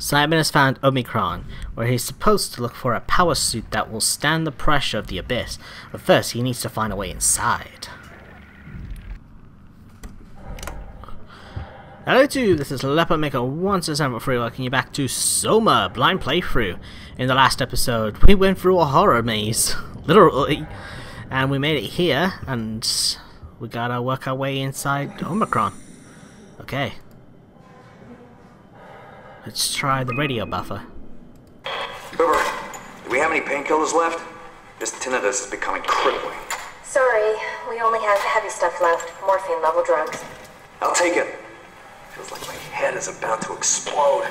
Simon has found Omicron, where he's supposed to look for a power suit that will stand the pressure of the abyss. But first, he needs to find a way inside. Hello to this is Leopard Maker once again for welcoming you back to Soma Blind Playthrough. In the last episode, we went through a horror maze, literally, and we made it here, and we gotta work our way inside Omicron. Okay. Let's try the radio buffer. River, do we have any painkillers left? This tinnitus is becoming crippling. Sorry, we only have heavy stuff left. Morphine level drugs. I'll take it. Feels like my head is about to explode.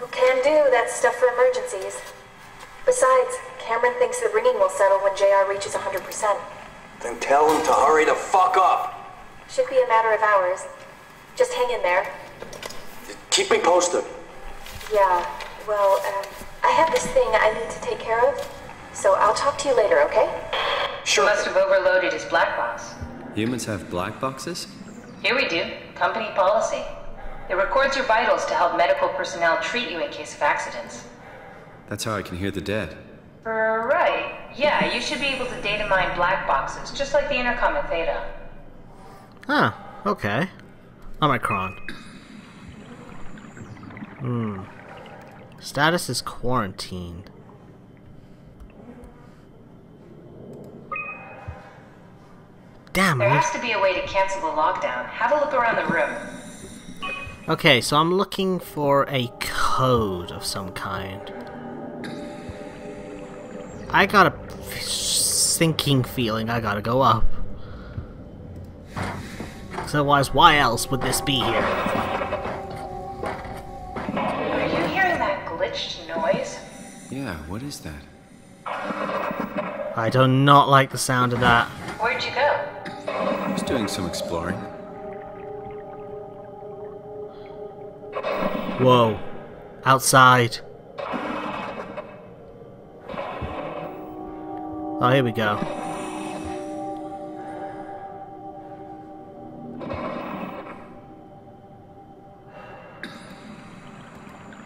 No can do, that's stuff for emergencies. Besides, Cameron thinks the ringing will settle when JR reaches 100%. Then tell him to hurry the fuck up. Should be a matter of hours. Just hang in there. Keep me posted. Yeah, well, um, I have this thing I need to take care of, so I'll talk to you later, okay? Sure. Must have overloaded his black box. Humans have black boxes? Here we do. Company policy. It records your vitals to help medical personnel treat you in case of accidents. That's how I can hear the dead. Right. Yeah, you should be able to data mine black boxes, just like the intercom in Theta. Huh, okay. Omicron. Hmm. Status is quarantined. Damn, There has to be a way to cancel the lockdown. Have a look around the room. Okay, so I'm looking for a code of some kind. I got a sinking feeling I gotta go up. otherwise, why else would this be here? Yeah, what is that? I do not like the sound of that. Where'd you go? Just doing some exploring. Whoa. Outside. Oh, here we go.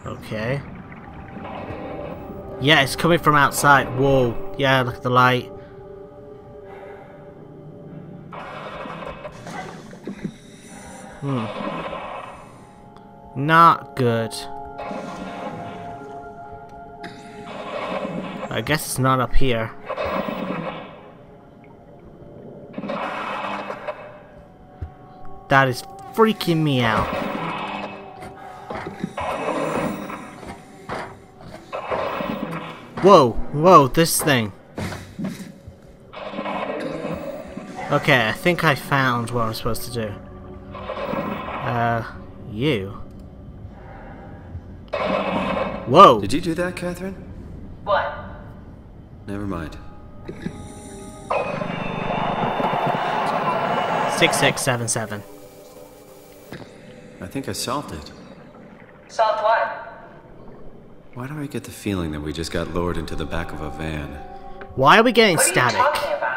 Okay. Yeah, it's coming from outside. Whoa. Yeah, look at the light. Hmm. Not good. I guess it's not up here. That is freaking me out. Whoa, whoa, this thing. Okay, I think I found what I'm supposed to do. Uh, you. Whoa! Did you do that, Catherine? What? Never mind. Six six seven seven. I think I solved it. Solved what? Why do I get the feeling that we just got lowered into the back of a van? Why are we getting What are you static? talking about?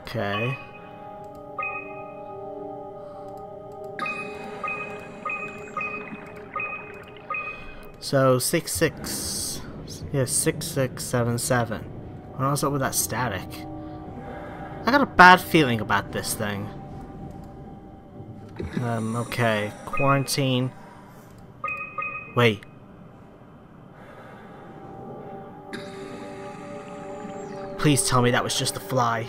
Okay. So six six, yeah, six six seven seven. What up with that static? I got a bad feeling about this thing. Um. Okay. Quarantine. Wait. Please tell me that was just a fly.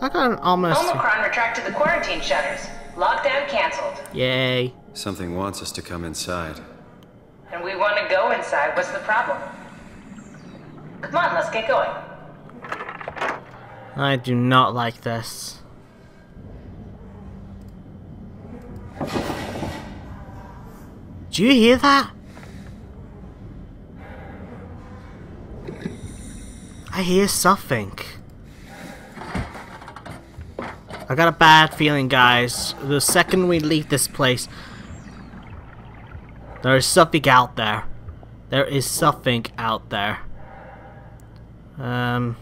I got an ominous. Omicron retracted the quarantine shutters. Lockdown canceled. Yay. Something wants us to come inside. And we want to go inside. What's the problem? Come on, let's get going. I do not like this. Do you hear that? I hear something. I got a bad feeling, guys. The second we leave this place, there is something out there There is something out there. Um.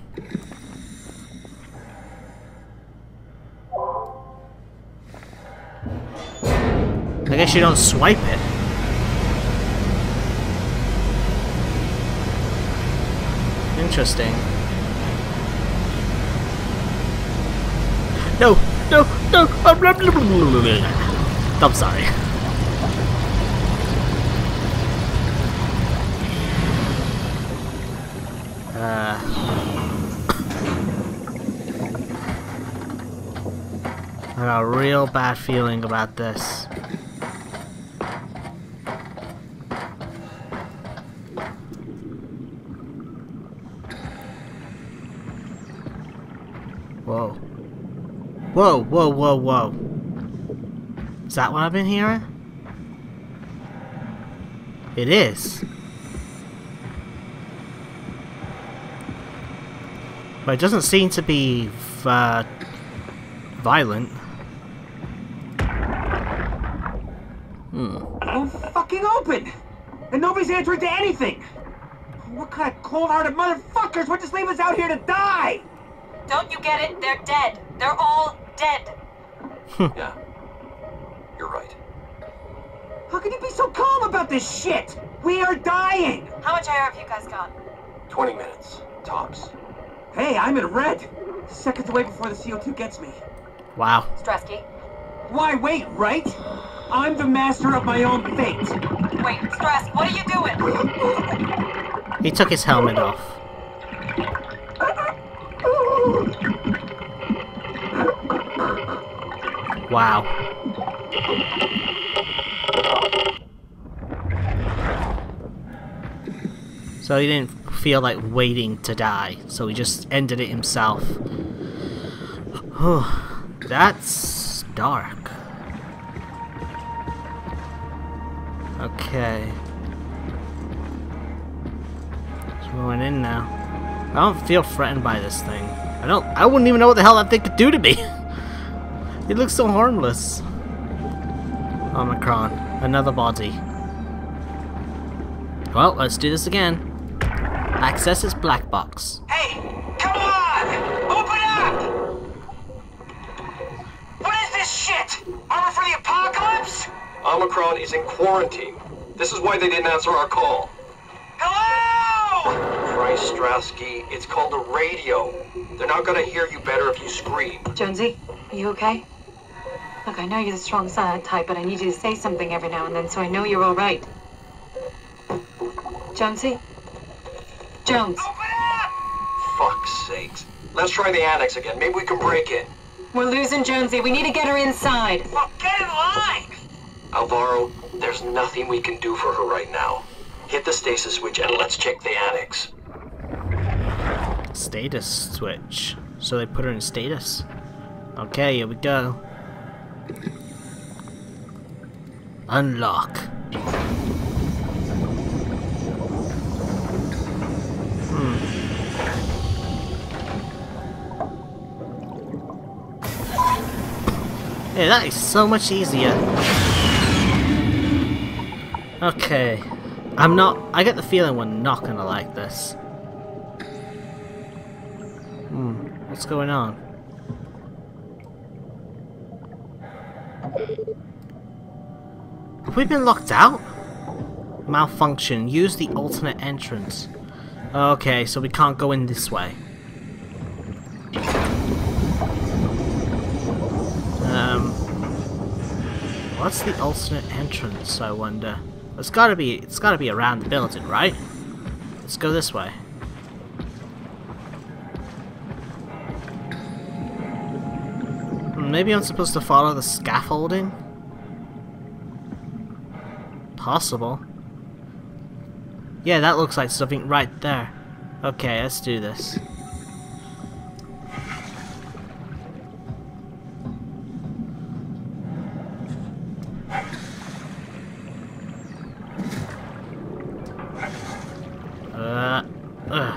I guess you don't swipe it. Interesting. No, no, no! I'm sorry. I got a real bad feeling about this. Whoa. Whoa, whoa, whoa, whoa. Is that what I've been hearing? It is. But it doesn't seem to be uh, violent. I'm fucking open! And nobody's answering to anything! What kind of cold-hearted motherfuckers would just leave us out here to die? Don't you get it? They're dead. They're all dead. Yeah. You're right. How can you be so calm about this shit? We are dying! How much air have you guys got? 20 minutes. Tops. Hey, I'm in red! Seconds away before the CO2 gets me. Wow. Stresky. Why wait, right? I'm the master of my own fate. Wait, Stress, what are you doing? He took his helmet off. Wow. So he didn't feel like waiting to die, so he just ended it himself. Oh that's dark. Okay. Just going in now. I don't feel threatened by this thing. I don't. I wouldn't even know what the hell that thing could do to me. it looks so harmless. Omicron, another body. Well, let's do this again. Access is black box. Hey, come on! Open up! What is this shit? Armor for the apocalypse? Omicron is in quarantine. This is why they didn't answer our call. Hello! Christ, Strasky, it's called a radio. They're not gonna hear you better if you scream. Jonesy, are you okay? Look, I know you're the strong silent type, but I need you to say something every now and then so I know you're all right. Jonesy? Jones, Open up! Fuck's sakes. Let's try the annex again. Maybe we can break in. we're losing Jonesy. We need to get her inside. Well, get in line! Alvaro, there's nothing we can do for her right now. Hit the stasis switch and let's check the annex. Status switch. So they put her in status. Okay, here we go. Unlock. Yeah, that is so much easier. Okay. I'm not... I get the feeling we're not gonna like this. Hmm, what's going on? Have we been locked out? Malfunction. Use the alternate entrance. Okay, so we can't go in this way. Um, what's the alternate entrance? I wonder. It's gotta be. It's gotta be around the building, right? Let's go this way. Hmm, Maybe I'm supposed to follow the scaffolding? Possible. Yeah, that looks like something right there. Okay, let's do this. Uh, ugh.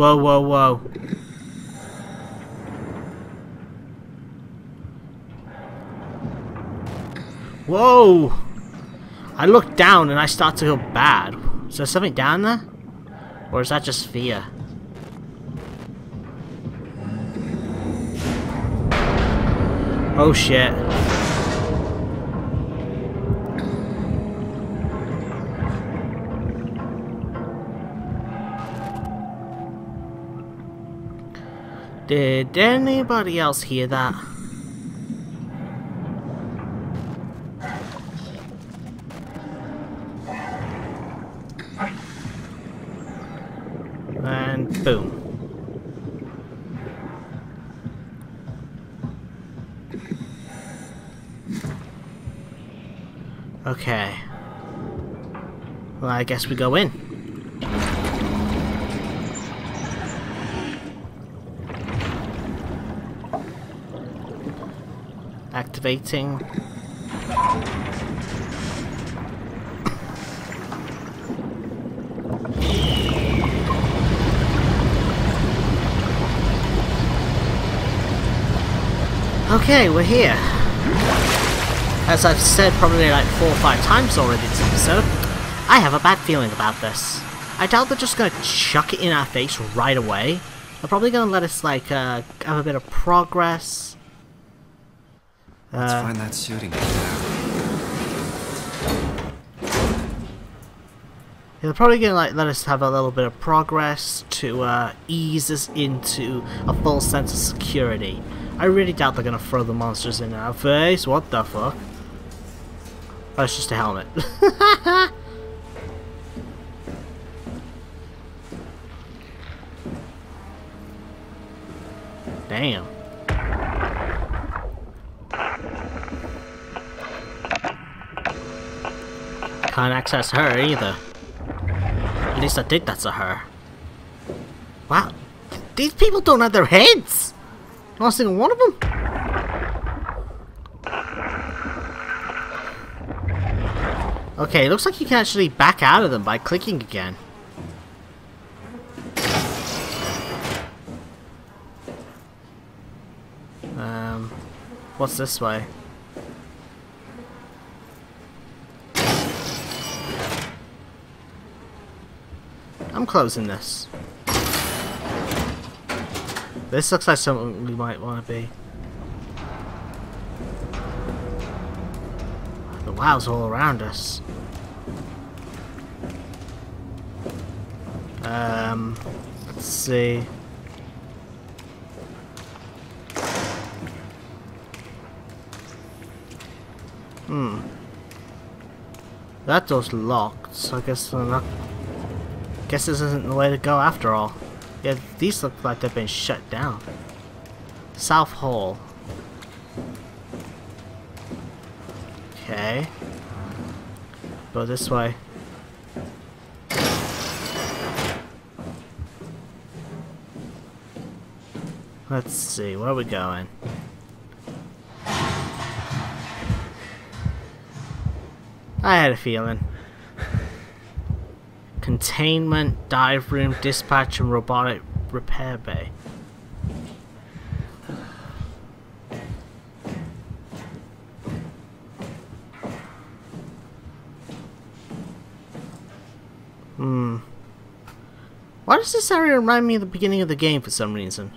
Whoa, whoa, whoa. Whoa! I look down and I start to feel bad. Is there something down there? Or is that just fear? Oh shit. Did anybody else hear that? And boom. Okay. Well, I guess we go in. Activating. Okay, we're here. As I've said probably like four or five times already this episode, I have a bad feeling about this. I doubt they're just gonna chuck it in our face right away. They're probably gonna let us like uh, have a bit of progress. Let's Uh, find that shooting. and get it out. They're probably gonna like let us have a little bit of progress to uh, ease us into a full sense of security. I really doubt they're gonna throw the monsters in our face. What the fuck? Oh, it's just a helmet. Damn. Access her either. At least I think that's a her. Wow. These people don't have their heads! Not a single one of them? Okay, looks like you can actually back out of them by clicking again. Um, what's this way? Closing this. This looks like something we might want to be. The WAU's all around us. Um, let's see. Hmm. That door's locked, so I guess we're not Guess this isn't the way to go after all. Yeah, these look like they've been shut down. South Hole. Okay. Go this way. Let's see, where are we going? I had a feeling. Containment, dive room, dispatch, and robotic repair bay. Hmm. Why does this area remind me of the beginning of the game for some reason?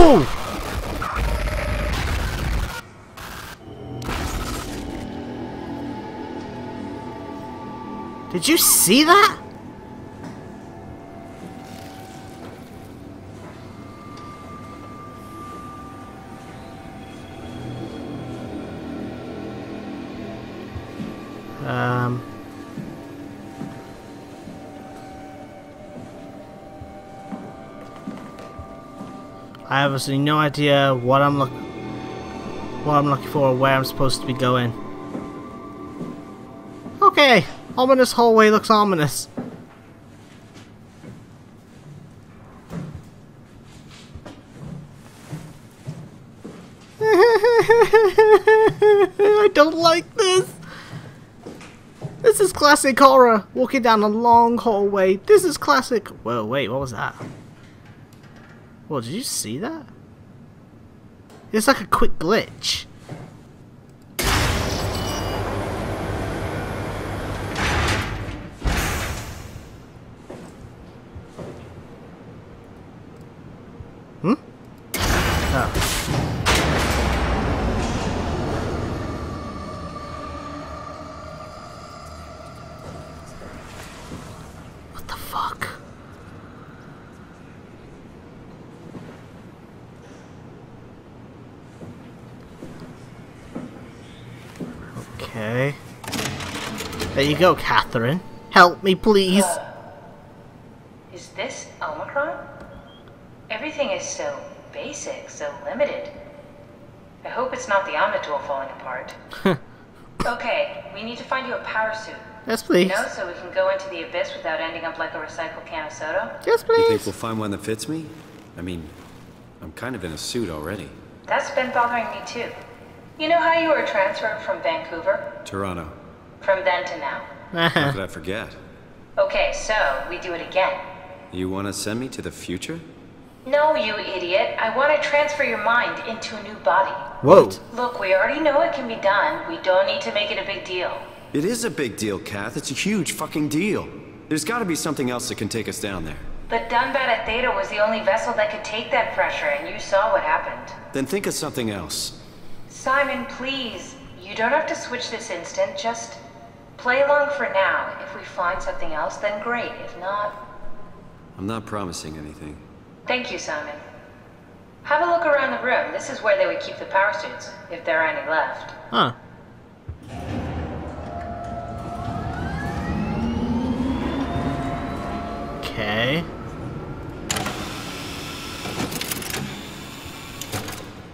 Whoa! Did you see that? Absolutely no idea what I'm look what I'm looking for or where I'm supposed to be going. Okay, ominous hallway looks ominous. I don't like this. This is classic horror. Walking down a long hallway. This is classic. Whoa, wait, what was that? Whoa, did you see that? It's like a quick glitch. You go, Catherine. Help me, please. Is this Omicron? Everything is so basic, so limited. I hope it's not the Omnitool falling apart. okay, we need to find you a power suit. Yes, You please. know, so we can go into the abyss without ending up like a recycled can of soda? Yes, You think we'll find one that fits me? I mean, I'm kind of in a suit already. That's been bothering me too. You know how you were transferred from Vancouver? Toronto. From then to now. How could I forget? Okay, so we do it again. You want to send me to the future? No, you idiot. I want to transfer your mind into a new body. Whoa. Look, we already know it can be done. We don't need to make it a big deal. It is a big deal, Kath. It's a huge fucking deal. There's got to be something else that can take us down there. But Dunbat at Theta was the only vessel that could take that pressure, and you saw what happened. Then think of something else. Simon, please. You don't have to switch this instant. Just play along for now. If we find something else, then great. If not, I'm not promising anything. thank you, Simon. Have a look around the room. This is where they would keep the power suits, if there are any left. Huh. Okay.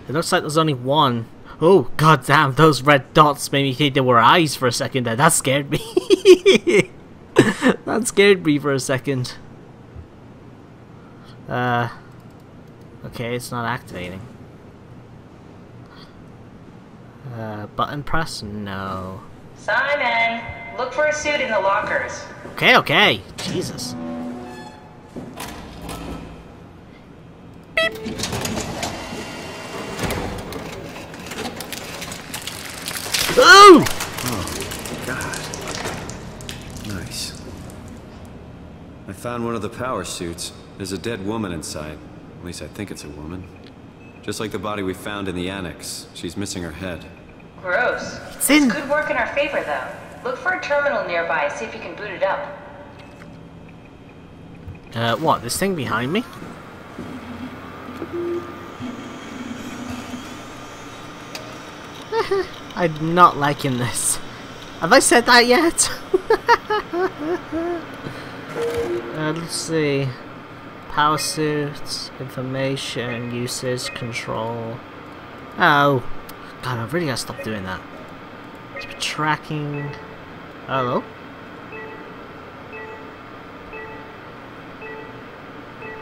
It looks like there's only one. Oh, goddamn! Those red dots made me think they were eyes for a second there. That scared me. that scared me for a second. Uh. Okay, it's not activating. Uh, button press? No. Simon, look for a suit in the lockers. Okay, okay. Jesus. Beep. Ooh! God. Nice. I found one of the power suits. There's a dead woman inside. At least I think it's a woman. Just like the body we found in the annex. She's missing her head. Gross. It's in. Could work in our favor, though. Look for a terminal nearby, see if you can boot it up. Uh, what? This thing behind me? I'm not liking this. Have I said that yet? uh, let's see. Power suits, information, uses, control. Oh. God, I really gotta stop doing that. Tracking. Hello?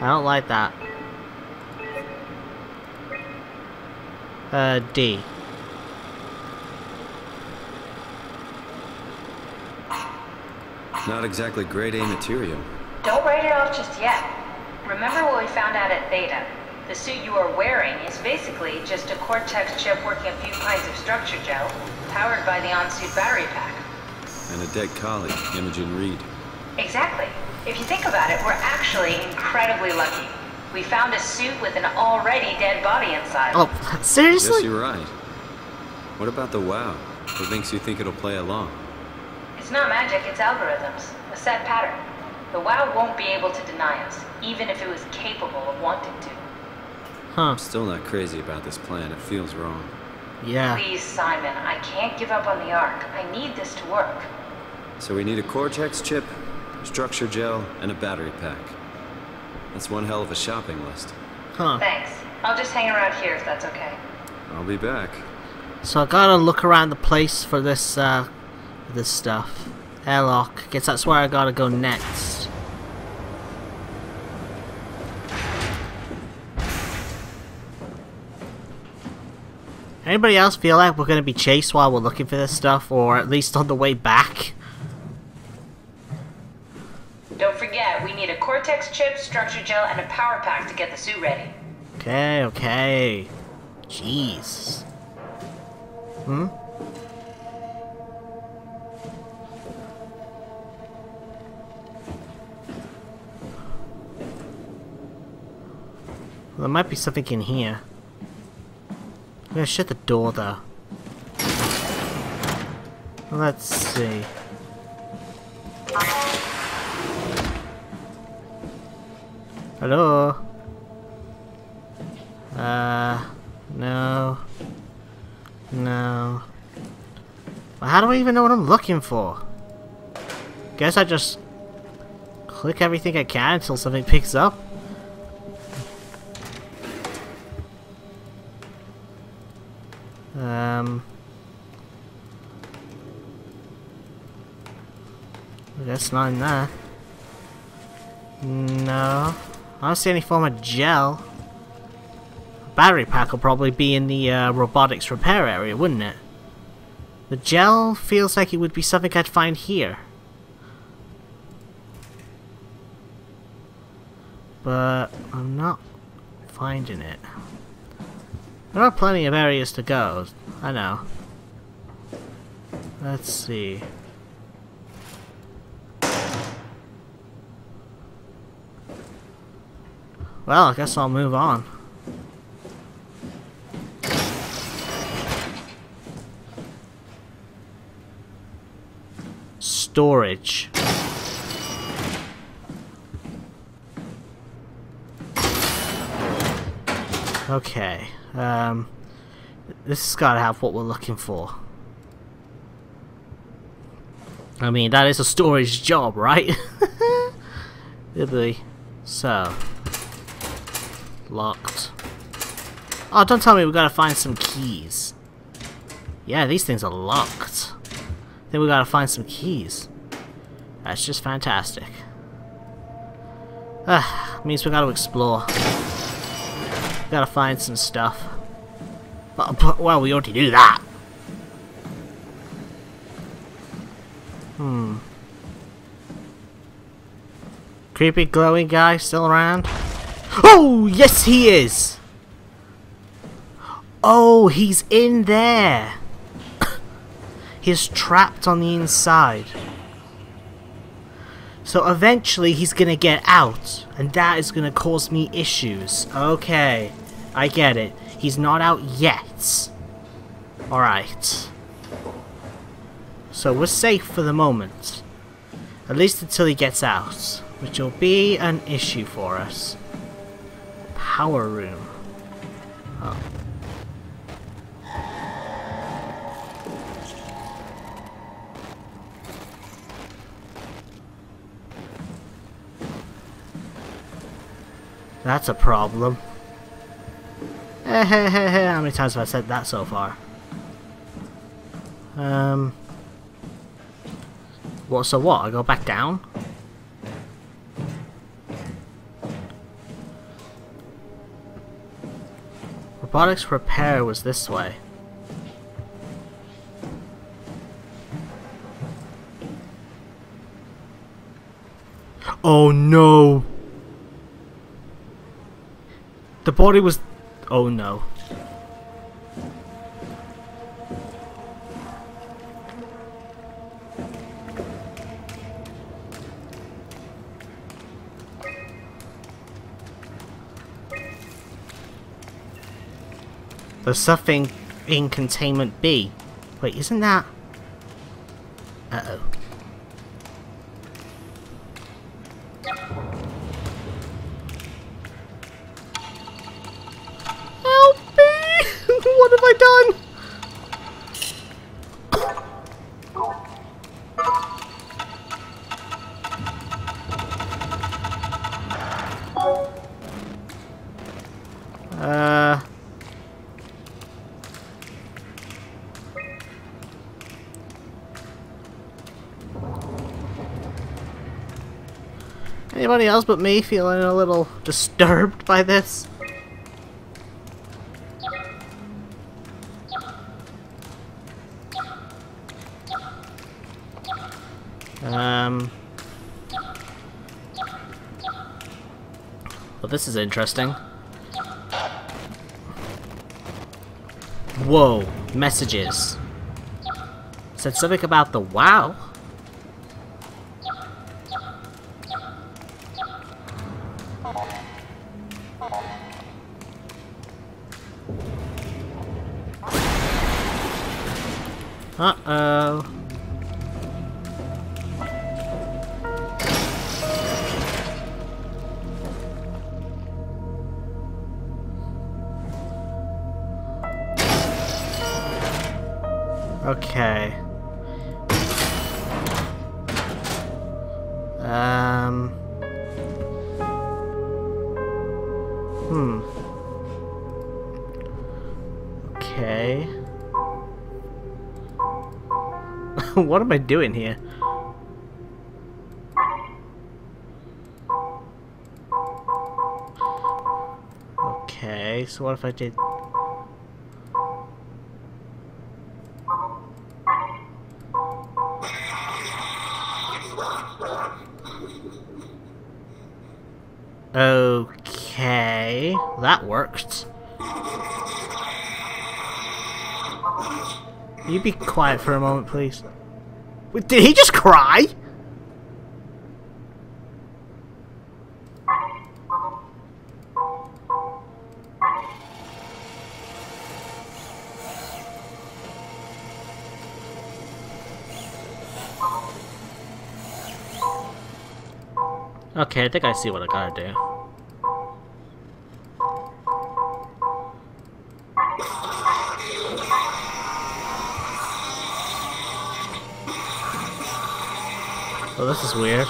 I don't like that. Uh, D. Not exactly grade A material. Don't write it off just yet. Remember what we found out at Theta? The suit you are wearing is basically just a Cortex chip working a few kinds of structure gel, powered by the on-suit battery pack. And a dead colleague, Imogen Reed. Exactly. If you think about it, we're actually incredibly lucky. We found a suit with an already dead body inside. Oh, seriously? Yes, seriously? you're right. What about the WAU? What makes you think it'll play along? It's not magic, it's algorithms. A set pattern. The WAU won't be able to deny us, even if it was capable of wanting to. Huh. I'm still not crazy about this plan. It feels wrong. Yeah. Please, Simon, I can't give up on the Ark. I need this to work. So we need a Cortex chip, structure gel, and a battery pack. That's one hell of a shopping list. Huh. Thanks. I'll just hang around here if that's okay. I'll be back. So I gotta look around the place for this, uh, this stuff. Airlock. Guess that's where I gotta go next. Anybody else feel like we're gonna be chased while we're looking for this stuff, or at least on the way back? Don't forget, we need a Cortex chip, structure gel, and a power pack to get the suit ready. Okay, okay. Jeez. Hmm? There might be something in here. I'm gonna shut the door though. Let's see. Hello? Uh, no. No. Well, how do I even know what I'm looking for? Guess I just click everything I can until something picks up. In there. No. I don't see any form of gel. Battery pack will probably be in the uh, robotics repair area, wouldn't it? The gel feels like it would be something I'd find here. But I'm not finding it. There are plenty of areas to go, I know. Let's see. Well, I guess I'll move on. Storage. Okay, um, this has got to have what we're looking for. I mean, that is a storage job, right? It'll So, locked. Oh, don't tell me we gotta find some keys. Yeah, these things are locked. Then we gotta find some keys. That's just fantastic. Ah, means we gotta explore. Gotta find some stuff. But, but, well, we already do that. Hmm. Creepy glowing guy still around? Oh, yes he is! Oh, he's in there! he's trapped on the inside. So eventually he's gonna get out, and that is gonna cause me issues. Okay, I get it. He's not out yet. Alright. So we're safe for the moment. At least until he gets out, which will be an issue for us. Power room. Oh. That's a problem. How many times have I said that so far? Um. What, so what? I go back down? Robotics repair was this way. Oh no! The body was... Oh no. There's something in containment B. Wait, isn't that... Anybody else but me feeling a little disturbed by this? Um, Well, this is interesting. Whoa, messages. Said something about the WAU. Okay. Um. Hmm. Okay. what am I doing here? Okay, so what if I did... worked. You be quiet for a moment, please. Wait, did he just cry? Okay, I think I see what I gotta do. Oh, this is weird.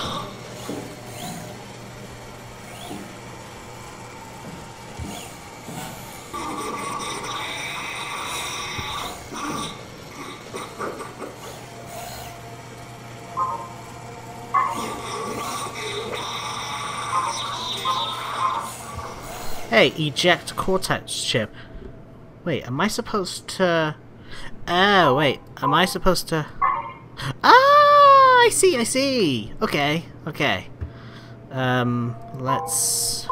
Hey, eject cortex chip. Wait, am I supposed to... Oh, wait, am I supposed to... Ah, I see, I see. Okay, okay. Um, let's...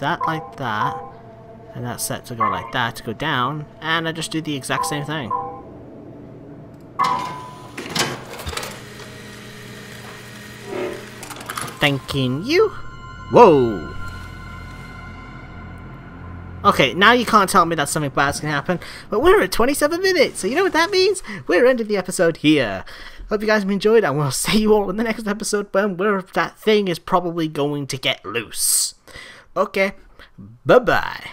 That like that. And that's set to go like that to go down. And I just do the exact same thing. Thanking you. Whoa. Okay, now you can't tell me that something bad's gonna happen, but we're at 27 minutes, so you know what that means? We're ending the episode here. Hope you guys have enjoyed, and we'll see you all in the next episode when where that thing is probably going to get loose. Okay, bye-bye.